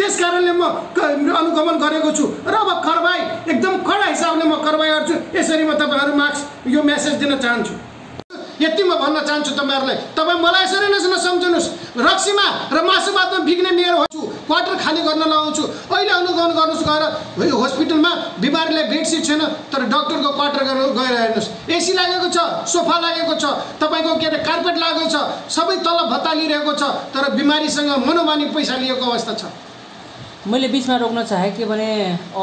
त्यस कारणले म अनुगमन गरेको छु। र अब कारवाही एकदम कडा हिसाबले म कारवाही गर्छु। यसरी म तपाईँहरू मार्क्स यो मेसेज दिन चाहन्छु। यति म भन्न चाहन्छु तपाईँहरूलाई। तपाईँ मलाई यसरी नै नसम्झिनुहोस् रक्सीमा र मासुभातमा बिग्ने मेरो छु। क्वार्टर खाली गर्न लगाउँछु अहिले अनुगमन गर्नुहोस् गएर। हस्पिटलमा बिमारीलाई बेडसिट छैन तर डक्टरको क्वार्टर गरेर गएर हेर्नुहोस्। एसी लागेको छ सोफा लागेको छ तपाईँको के अरे कार्पेट लागेको छ सबै तल भत्ता लिइरहेको छ तर बिमारीसँग मनोमानी पैसा लिएको अवस्था छ। मैले बिचमा रोक्न चाहेँ के भने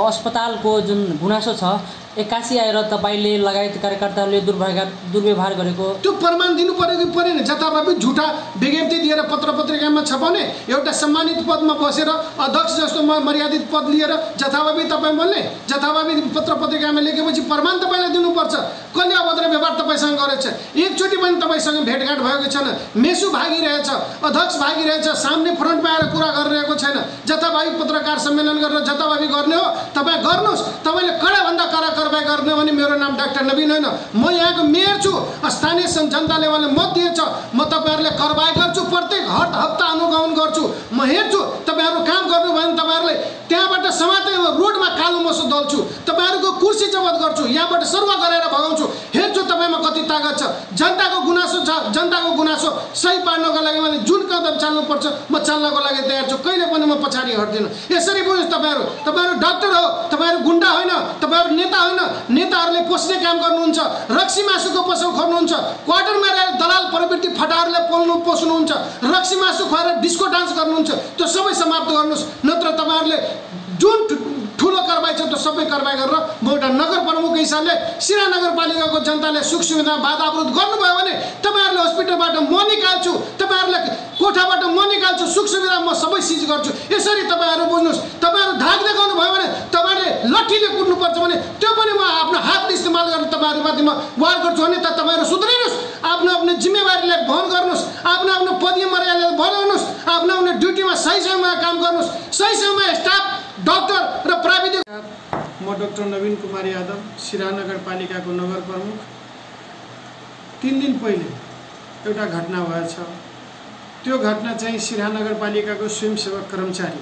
अस्पतालको जुन गुनासो छ एक्कासी आएर तपाईँले लगायत कार्यकर्ताहरूले दुर्व्यवहार दुर्व्यवहार गरेको त्यो प्रमाण दिनु पऱ्यो कि परेन? जताभावी झुटा विज्ञप्ति दिएर पत्र पत्रिकामा छपाउने एउटा सम्मानित पदमा बसेर अध्यक्ष जस्तो मर्यादित पद लिएर जथाभावी तपाईँ बोल्ने? जथाभावी पत्र पत्रिकामा लेखेपछि प्रमाण तपाईँलाई दिनुपर्छ। कसले अभद्र व्यवहार तपाईँसँग गरेछ? एकचोटि पनि तपाईँसँग भेटघाट भएको छैन। मेसु भागिरहेछ अध्यक्ष भागिरहेछ सामने फ्रन्टमा आएर कुरा गरिरहेको छैन। जथाभावी पत्रकार सम्मेलन गरेर जथाभावी गर्ने हो? तपाईँ गर्नुहोस्। तपाईँले कडाभन्दा कडा कारवाही गर्ने भने मेरो नाम डाक्टर नवीन होइन। म यहाँको मेयर छु। स्थानीय सङ्घ जनताले मलाई मत दिएछ। म तपाईँहरूले कारवाही गर्छु। प्रत्येक हट हप्ता अनुगमन गर्छु। म हेर्छु। तपाईँहरू काम गर्नु भयो भने तपाईँहरूले त्यहाँबाट समाते रोडमा कालो मसो दल्छु। तपाईँहरूको कुर्सी जमत गर्छु। यहाँबाट सर्व गरेर भगाउँछु। तागत छ। जनताको गुनासो छ जनताको गुनासो सही पार्नको लागि मैले जुन कदम चाल्नुपर्छ म चाल्नको लागि तयार छु। कहिले पनि म पछाडि हट्दिनँ। यसरी बुझ्नुहोस् तपाईँहरू तपाईँहरू डक्टर हो तपाईँहरू गुन्डा होइन तपाईँहरू नेता होइन नेताहरूले पोस्ने काम गर्नुहुन्छ रक्सी मासुको पसल खोल्नुहुन्छ क्वार्टरमा रहेर दलाल प्रवृत्ति फटाहरूले पोल्नु पोस्नुहुन्छ रक्सी मासु खुवाएर डिस्को डान्स गर्नुहुन्छ त्यो सबै समाप्त गर्नुहोस्। नत्र तपाईँहरूले जुन कारवाही छ त्यो सबै कारवाही गरेर म एउटा नगर प्रमुखको हिसाबले सिरा नगरपालिकाको जनताले सुख सुविधा बाधा अवरोध गर्नुभयो भने तपाईँहरूले हस्पिटलबाट म निकाल्छु तपाईँहरूलाई कोठाबाट म निकाल्छु सुख सुविधा म सबै सिज गर्छु। यसरी तपाईँहरू बुझ्नुहोस् तपाईँहरू धाक देखाउनु भयो भने तपाईँहरूले लट्ठीले कुट्नुपर्छ भने त्यो पनि म आफ्नो हातले इस्तेमाल गरेर तपाईँहरूमाथि म वार गर्छु भने त तपाईँहरू सुध्रिनुहोस्। आफ्नो आफ्नो जिम्मेवारीलाई वहन गर्नुहोस् आफ्नो आफ्नो पदीय मर्यादालाई बनाउनुहोस् आफ्नो आफ्नो ड्युटीमा सही समयमा काम गर्नुहोस्। सही समयमा स्टाफ डक्टर म डक्टर नवीन कुमार यादव सिरा नगरपालिकाको नगर प्रमुख। तिन दिन पहिले एउटा घटना भएछ। त्यो घटना चाहिँ सिरा नगरपालिकाको स्वयंसेवक कर्मचारी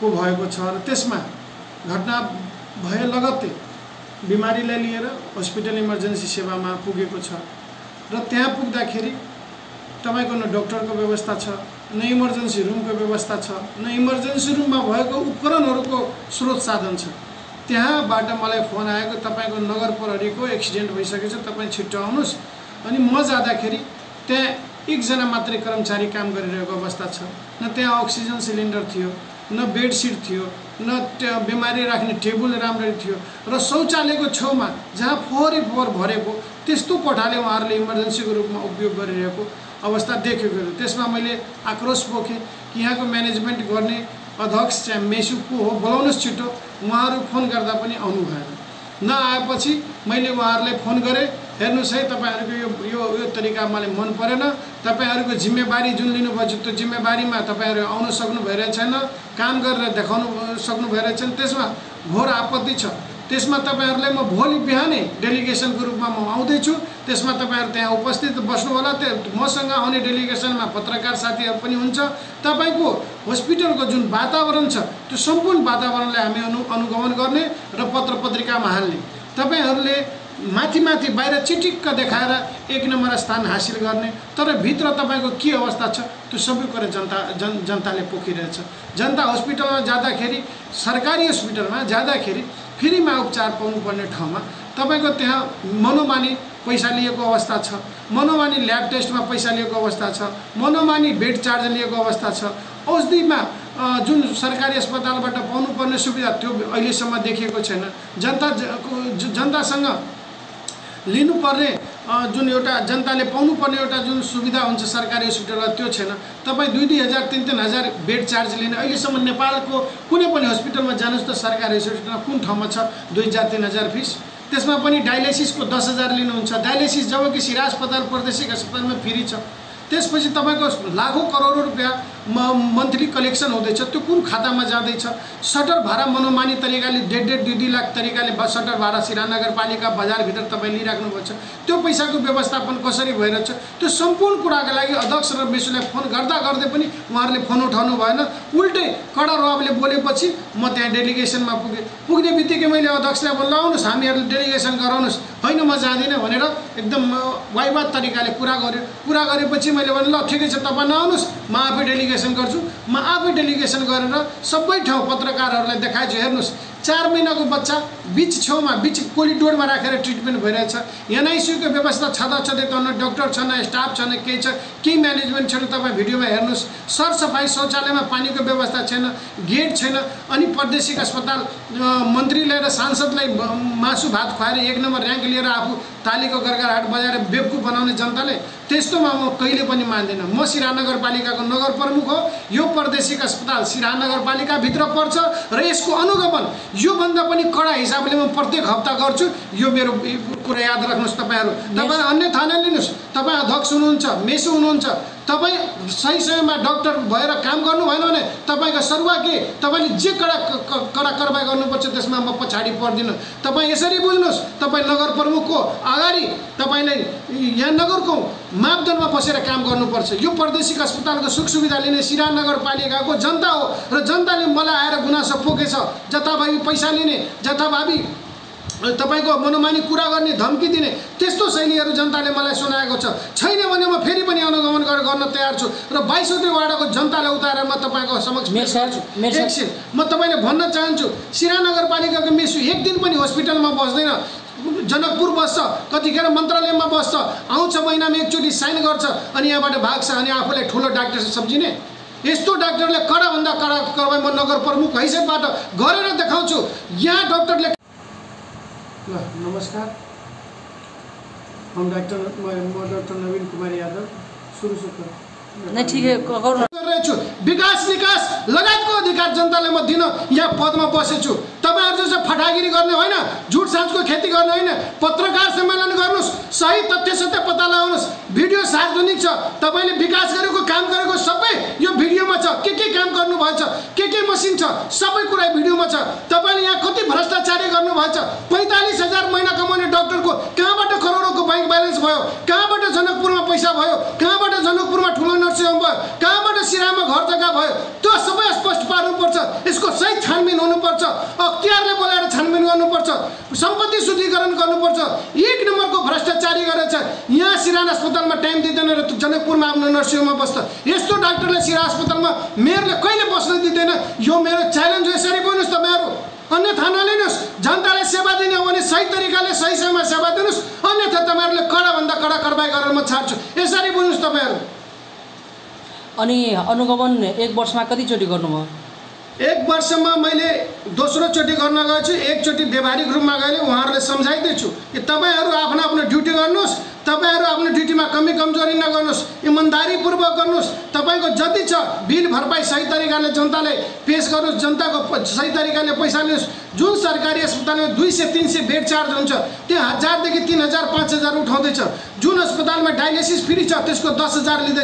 को भएको छ र त्यसमा घटना भए लगत्तै बिमारीलाई लिएर हस्पिटल इमर्जेन्सी सेवामा पुगेको छ र त्यहाँ पुग्दाखेरि तपाईँको न डक्टरको व्यवस्था छ न इमर्जेन्सी रुमको व्यवस्था छ न इमर्जेन्सी रुममा भएको उपकरणहरूको स्रोत साधन छ। त्यहाँबाट मलाई फोन आएको तपाईँको नगर प्रहरीको एक्सिडेन्ट भइसकेको छ तपाईँ छिट्टो आउनुहोस्। अनि म जाँदाखेरि त्यहाँ एकजना मात्रै कर्मचारी काम गरिरहेको अवस्था छ। न त्यहाँ अक्सिजन सिलिन्डर थियो न बेडसिट थियो न त्यो बिमारी राख्ने टेबल राम्ररी थियो। र शौचालयको छेउमा जहाँ फोहोरै फोहोर भरेको त्यस्तो कोठाले उहाँहरूले इमर्जेन्सीको रूपमा उपयोग गरिरहेको अवस्था देखेको थियो त्यसमा मैले आक्रोश पोखेँ कि यहाँको म्यानेजमेन्ट गर्ने अध्यक्ष चाहिँ मेसु को हो बोलाउनुहोस् छिटो। उहाँहरू फोन गर्दा पनि आउनु भएन। नआएपछि मैले उहाँहरूलाई फोन गरेँ हेर्नुहोस् है तपाईँहरूको यो यो यो तरिका मलाई मन परेन। तपाईँहरूको जिम्मेवारी जुन लिनुभएको छ त्यो जिम्मेवारीमा तपाईँहरू आउन सक्नु भइरहेको छैन काम गरेर देखाउनु सक्नु भइरहेको छैन। त्यसमा घोर आपत्ति छ। त्यसमा तपाईँहरूलाई म भोलि बिहानै डेलिगेसनको रूपमा म आउँदैछु। त्यसमा तपाईँहरू त्यहाँ उपस्थित बस्नु होला त्यो मसँग आउने डेलिगेसनमा पत्रकार साथीहरू पनि हुन्छ। तपाईँको हस्पिटलको जुन वातावरण छ त्यो सम्पूर्ण वातावरणलाई हामी अनु अनुगमन गर्ने र पत्र पत्रिकामा हाल्ने। तपाईँहरूले माथि माथि बाहिर चिटिक्क देखाएर एक नम्बर स्थान हासिल गर्ने। तर भित्र तपाईँको के अवस्था छ त्यो सबै कुरा जनता जन जनताले पोखिरहेछ। जनता हस्पिटलमा जाँदाखेरि सरकारी हस्पिटलमा जाँदाखेरि फ्रीमा उपचार पाउनुपर्ने ठाउँमा तपाईँको त्यहाँ मनोमानी पैसा लिएको अवस्था छ मनोमानी ल्याब टेस्टमा पैसा लिएको अवस्था छ मनोमानी बेड चार्ज लिएको अवस्था छ। औषधिमा जुन सरकारी अस्पतालबाट पाउनुपर्ने सुविधा त्यो अहिलेसम्म देखिएको छैन। जनता जनतासँग लिनुपर्ने जुन एउटा जनताले पाउनुपर्ने एउटा जुन सुविधा हुन्छ सरकारी हस्पिटलमा त्यो छैन। तपाईँ दुई दुई हजार तिन तिन हजार बेड चार्ज लिने अहिलेसम्म नेपालको कुनै पनि हस्पिटलमा जानुहोस् त सरकारी हस्पिटलमा कुन ठाउँमा छ? दुई हजार तिन हजार फिस। त्यसमा पनि डायलाइसिसको दस हजार लिनुहुन्छ। डायलाइसिस जब कि सिरा अस्पताल प्रादेशिक अस्पतालमा फ्री छ। त्यसपछि तपाईँको लाखौँ करोडौँ रुपियाँ मन्थली कलेक्सन हुँदैछ। त्यो कुन खातामा जाँदैछ? सटर भाडा मनोमानी तरिकाले डेढ डेढ दुई दुई लाख तरिकाले सटर भाडा सिरा नगरपालिका बजारभित्र तपाईँ लिइराख्नु भएको छ। त्यो पैसाको व्यवस्थापन कसरी भइरहेछ? त्यो सम्पूर्ण कुराको लागि अध्यक्ष र मेसुलाई फोन गर्दा गर्दै पनि उहाँहरूले फोन उठाउनु भएन। उल्टै कडा रवले बोलेपछि म त्यहाँ डेलिगेसनमा पुगेँ। पुग्ने बित्तिकै मैले अध्यक्षलाई बोल्नु आउनुहोस् हामीहरूले डेलिगेसन गराउनुहोस्। होइन म जाँदिनँ भनेर एकदम वाइवाद तरिकाले कुरा गऱ्यो कुरा गरेपछि मैले भने ल ठिकै छ तपाईँ नआउनुहोस्। म आफै डेलिगेसन गर्छु। म आफै डेलिगेसन गरेर सबै ठाउँ पत्रकारहरूलाई देखाएछु। हेर्नुहोस् चार महिनाको बच्चा बिच छेउमा बिच कोरिडोरमा राखेर ट्रिटमेन्ट भइरहेछ। एनआइसियुको व्यवस्था छँदा छँदै त डक्टर छैन स्टाफ छैन केही छ केही म्यानेजमेन्ट छैन तपाईँ भिडियोमा हेर्नुहोस्। सरसफाइ शौचालयमा पानीको व्यवस्था छैन गेट छैन अनि प्रादेशिक अस्पताल अ, मन्त्रीले र सांसदलाई मासु भात खुवाएर एक नम्बर ऱ्याङ्क लिएर आफू तालीको गरगराहाट बजाएर बेवकुफ बनाउने जनताले त्यस्तोमा म कहिले पनि मान्दिनँ। म सिरा नगरपालिकाको नगर प्रमुख हो। यो प्रादेशिक अस्पताल सिरा नगरपालिकाभित्र पर्छ र यसको अनुगमन योभन्दा पनि कडा हिसाबले म प्रत्येक हप्ता गर्छु। यो मेरो कुरा याद राख्नुहोस् तपाईँहरू। तपाईँ अन्य थाना लिनुहोस्। तपाईँ अध्यक्ष हुनुहुन्छ मेसु हुनुहुन्छ। तपाईँ सही समयमा डक्टर भएर काम गर्नु भएन भने तपाईँको सरुवा के तपाईँले जे कडा कडा कारवाही गर्नुपर्छ त्यसमा म पछाडि पर्दिनँ। तपाईँ यसरी बुझ्नुहोस् तपाईँ नगर प्रमुखको अगाडि तपाईँले यहाँ नगरको मापदण्डमा बसेर काम गर्नुपर्छ। यो प्रादेशिक अस्पतालको सुख सुविधा लिने सिरा नगरपालिकाको जनता हो र जनताले मलाई आएर गुनासो पोकेछ जताभावी पैसा लिने जताभावी तपाईँको मनोमानी कुरा गर्ने धम्की दिने त्यस्तो शैलीहरू जनताले मलाई सुनाएको छ। छैन भने म फेरि पनि अनुगमन गरेर गर्न तयार छु र बाइसवटै वार्डको जनतालाई उतारेर म तपाईँको समक्ष। एकछिन म तपाईँले भन्न चाहन्छु सिरा नगरपालिकाको मेसु एक दिन पनि हस्पिटलमा बस्दैन। जनकपुर बस्छ कतिखेर मन्त्रालयमा बस्छ आउँछ महिनामा एकचोटि साइन गर्छ अनि यहाँबाट भाग्छ अनि आफूलाई ठुलो डाक्टर सम्झिने। यस्तो डाक्टरले कडाभन्दा कडा कारवाही म नगर प्रमुख हैसियतबाट गरेर देखाउँछु। यहाँ डक्टरले ल नमस्कार। हम डॉक्टर मैं मैं डॉक्टर नवीन कुमार यादव सुरु से कर। नै ठिकै गरिरहेछु विकास निकास लगायतको अधिकार जनतालाई म दिन यहाँ पदमा बसेछु। तपाईँहरू जस्तो फटागिरी गर्ने होइन झुट साँचको खेती गर्ने होइन पत्रकार सम्मेलन गर्नुहोस्। सही तथ्य सत्य पत्ता लगाउनुहोस्। भिडियो सार्वजनिक छ। तपाईँले विकास गरेको काम गरेको सबै यो भिडियोमा छ। के के काम गर्नुभएछ? के के मसिन छ? सबै कुरा भिडियोमा छ। तपाईँले यहाँ कति भ्रष्टाचारी गर्नुभएछ? पैँतालिस हजार महिना कमाउने डक्टरको कहाँबाट करोडौँको ब्याङ्क ब्यालेन्स भयो? कहाँबाट जनकपुरमा पैसा भयो? कहाँबाट जनकपुरमा ठुलो नर्सिङ होम भयो? सिरामा घर जग्गा भयो त्यो सबै स्पष्ट पार्नुपर्छ। यसको सही छानबिन हुनुपर्छ। अख्तियारले बोलाएर छानबिन गर्नुपर्छ। सम्पत्ति शुद्धिकरण गर्नुपर्छ। एक नम्बरको भ्रष्टाचारी गरेछ। यहाँ सिरान अस्पतालमा टाइम दिँदैन र जनकपुरमा आफ्नो नर्सिङ होममा बस्छ। यस्तो डाक्टरले सिरा अस्पतालमा मेयरले कहिले बस्न दिँदैन? यो मेरो च्यालेन्ज हो। यसरी बुझ्नुहोस् तपाईँहरू अन्यथा नलिनुहोस् जनतालाई सेवा दिने हो भने सही तरिकाले सही समयमा सेवा दिनुहोस्। अन्यथा तपाईँहरूले कडाभन्दा कडा कारवाही गरेर म छाड्छु। यसरी बुझ्नुहोस् तपाईँहरू अनि अनुगमन एक वर्षमा कतिचोटि गर्नुभयो? एक वर्षमा मैले दोस्रोचोटि गर्न गएछु एकचोटि व्यवहारिक रूपमा गएँ उहाँहरूले सम्झाइदिन्छु कि तपाईँहरू आफ्नो आफ्नो ड्युटी गर्नुहोस् तपाईँहरू आफ्नो ड्युटीमा कमी कमजोरी नगर्नुहोस् इमान्दारीपूर्वक गर्नुहोस् तपाईँको जति छ बिल भरपाई सही तरिकाले जनतालाई पेस गर्नुहोस् जनताको सही तरिकाले पैसा लिनुहोस् जुन सरकारी अस्पतालमा दुई सय तिन सय बेड चार्ज हुन्छ त्यो हजारदेखि तिन हजार पाँच हजार उठाउँदैछ। जुन अस्पतालमा डायलिसिस फ्री छ त्यसको दस हजार लिँदै